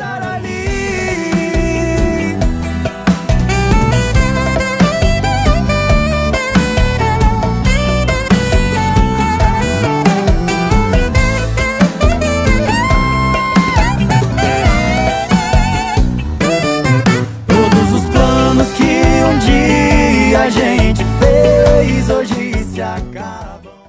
estar ali. Todos os planos que um dia a gente fez hoje se acabam.